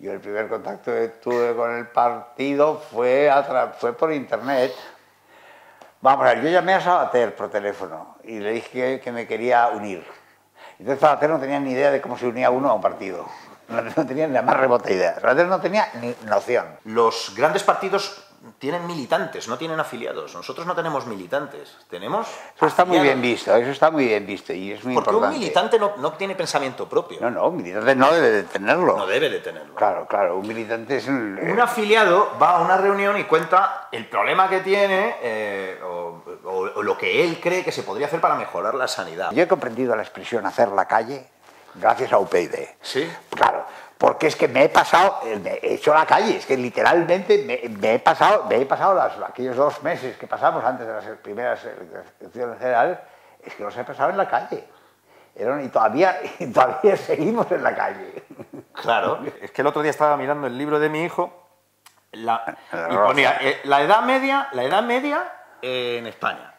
Yo el primer contacto que tuve con el partido fue, fue por internet. Vamos a ver, yo llamé a Sabater por teléfono y le dije que, me quería unir. Entonces Sabater no tenía ni idea de cómo se unía uno a un partido. No, tenía ni la más remota idea. Sabater no tenía ni noción. Los grandes partidos tienen militantes, no tienen afiliados. Nosotros no tenemos militantes, tenemos. Eso está muy bien visto, eso está muy bien visto y es muy Porque un militante no, no, tiene pensamiento propio. No, no, un militante no debe de tenerlo. No debe de tenerlo. Claro, claro, un militante es un. Un afiliado va a una reunión y cuenta el problema que tiene eh, o, o lo que él cree que se podría hacer para mejorar la sanidad. Yo he comprendido la expresión hacer la calle gracias a UPyD. Sí. Porque es que me he pasado, me he hecho la calle, es que literalmente me, he pasado, me he pasado aquellos dos meses que pasamos antes de las primeras elecciones generales, es que los he pasado en la calle. Y todavía, todavía seguimos en la calle. Claro, es que el otro día estaba mirando el libro de mi hijo la, y ponía eh, la edad media, la edad media en España,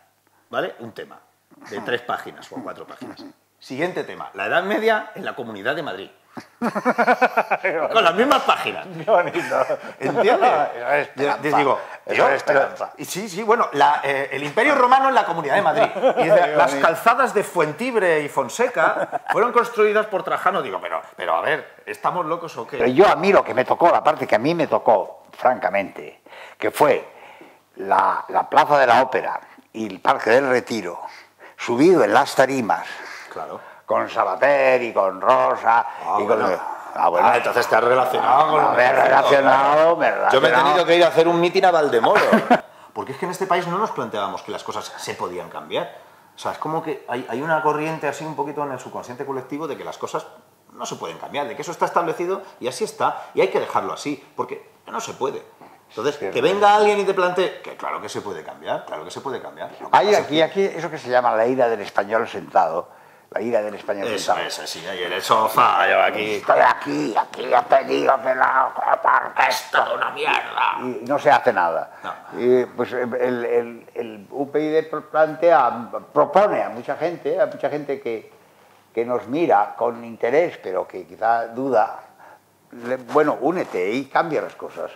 ¿vale? Un tema de tres páginas o cuatro páginas. Siguiente tema, la edad media en la Comunidad de Madrid. Con las mismas páginas. ¿Entiendes? digo, sí, sí, bueno, eh, el Imperio Romano en la Comunidad de Madrid. Y las calzadas de Fuentibre y Fonseca fueron construidas por Trajano. Digo, pero, pero a ver, ¿estamos locos o qué? Pero yo a mí lo que me tocó, la parte que a mí me tocó, francamente, que fue la, la Plaza de la Ópera y el Parque del Retiro, subido en las tarimas. Claro con Sabater y con Rosa ah, y con... Ah, bueno. Ah, entonces te has relacionado con... Me he relacionado, me Yo me he tenido que ir a hacer un mitin a Valdemoro. Porque es que en este país no nos planteábamos que las cosas se podían cambiar. O sea, es como que hay, hay una corriente así un poquito en el subconsciente colectivo de que las cosas no se pueden cambiar, de que eso está establecido y así está, y hay que dejarlo así, porque no se puede. Entonces, que venga alguien y te plantee que claro que se puede cambiar, claro que se puede cambiar. Hay aquí, aquí eso que se llama la ira del español sentado, la ira del español. Eso, eso, sí, ahí en el sofá, yo aquí. Estoy aquí, aquí, yo te digo que la esto es una mierda. Y no se hace nada. Y pues el, el, el, UPyD plantea, propone a mucha gente, a mucha gente que, que nos mira con interés, pero que quizá duda, bueno, únete y cambia las cosas.